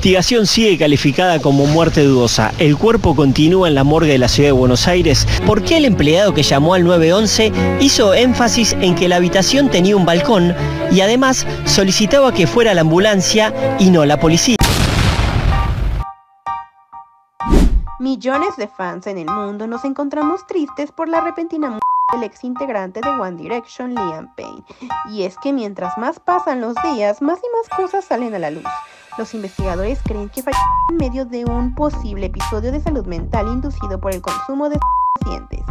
investigación sigue calificada como muerte dudosa. El cuerpo continúa en la morgue de la ciudad de Buenos Aires. ¿Por qué el empleado que llamó al 911 hizo énfasis en que la habitación tenía un balcón y además solicitaba que fuera la ambulancia y no la policía? Millones de fans en el mundo nos encontramos tristes por la repentina muerte del ex integrante de One Direction, Liam Payne. Y es que mientras más pasan los días, más y más cosas salen a la luz. Los investigadores creen que falleció en medio de un posible episodio de salud mental inducido por el consumo de pacientes,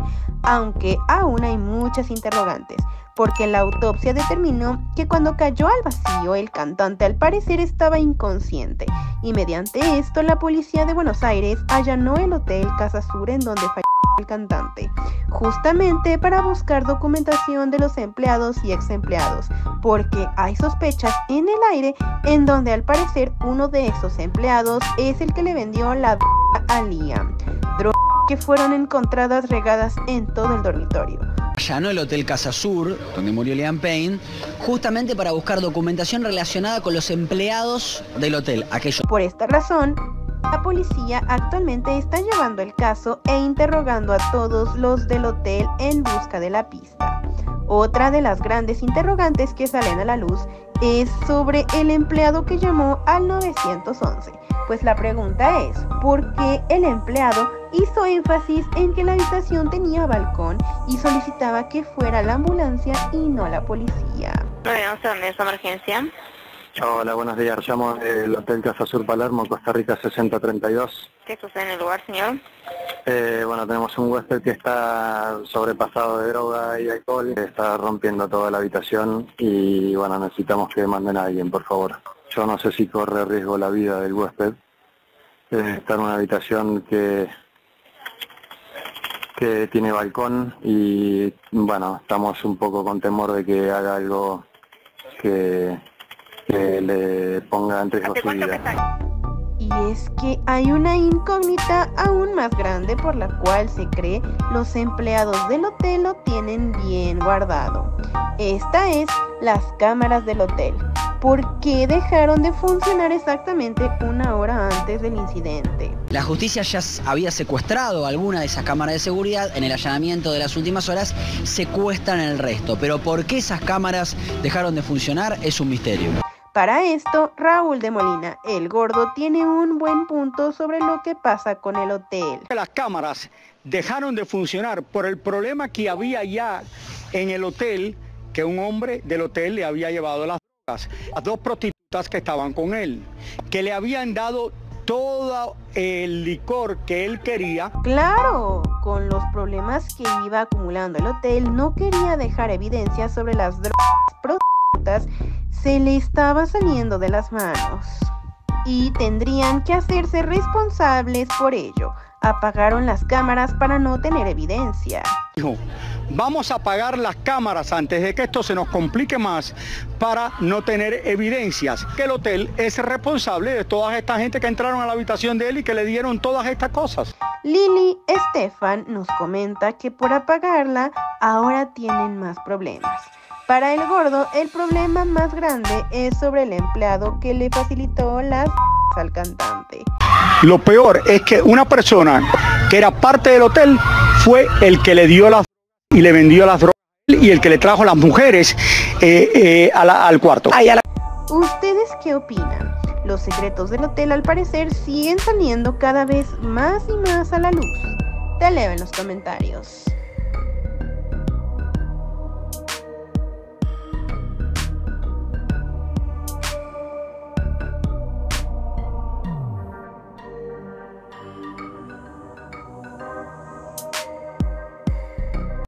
aunque aún hay muchas interrogantes, porque la autopsia determinó que cuando cayó al vacío el cantante al parecer estaba inconsciente y mediante esto la policía de Buenos Aires allanó el hotel Casa Sur en donde falleció el cantante, justamente para buscar documentación de los empleados y ex empleados, porque hay sospechas en el aire en donde al parecer uno de esos empleados es el que le vendió la droga a Liam, drogas que fueron encontradas regadas en todo el dormitorio. Allanó el Hotel Casa Sur, donde murió Liam Payne, justamente para buscar documentación relacionada con los empleados del hotel, aquellos. Por esta razón, la policía actualmente está llevando el caso e interrogando a todos los del hotel en busca de la pista. Otra de las grandes interrogantes que salen a la luz es sobre el empleado que llamó al 911. Pues la pregunta es, ¿por qué el empleado hizo énfasis en que la habitación tenía balcón y solicitaba que fuera la ambulancia y no la policía? 911, ¿es emergencia? Hola, buenos días. Llamo del Hotel Casa Sur Palermo, Costa Rica 6032. ¿Qué sucede en el lugar, señor? Eh, bueno, tenemos un huésped que está sobrepasado de droga y alcohol, que está rompiendo toda la habitación y bueno, necesitamos que manden a alguien, por favor. Yo no sé si corre riesgo la vida del huésped. Eh, está en una habitación que que tiene balcón y bueno, estamos un poco con temor de que haga algo que, que le ponga en riesgo su vida. Y es que hay una incógnita aún más grande por la cual se cree los empleados del hotel lo tienen bien guardado. Esta es las cámaras del hotel. ¿Por qué dejaron de funcionar exactamente una hora antes del incidente? La justicia ya había secuestrado alguna de esas cámaras de seguridad en el allanamiento de las últimas horas, secuestran el resto. Pero ¿por qué esas cámaras dejaron de funcionar? Es un misterio. Para esto, Raúl de Molina, el gordo, tiene un buen punto sobre lo que pasa con el hotel. Las cámaras dejaron de funcionar por el problema que había ya en el hotel, que un hombre del hotel le había llevado las drogas a dos prostitutas que estaban con él, que le habían dado todo el licor que él quería. Claro, con los problemas que iba acumulando el hotel, no quería dejar evidencia sobre las drogas se le estaba saliendo de las manos y tendrían que hacerse responsables por ello. Apagaron las cámaras para no tener evidencia. Vamos a apagar las cámaras antes de que esto se nos complique más para no tener evidencias. Que el hotel es responsable de toda esta gente que entraron a la habitación de él y que le dieron todas estas cosas. Lili Estefan nos comenta que por apagarla ahora tienen más problemas. Para el gordo, el problema más grande es sobre el empleado que le facilitó las al cantante. Lo peor es que una persona que era parte del hotel fue el que le dio las y le vendió las drogas y el que le trajo las mujeres eh, eh, al cuarto. ¿Ustedes qué opinan? Los secretos del hotel al parecer siguen saliendo cada vez más y más a la luz. Te leo en los comentarios.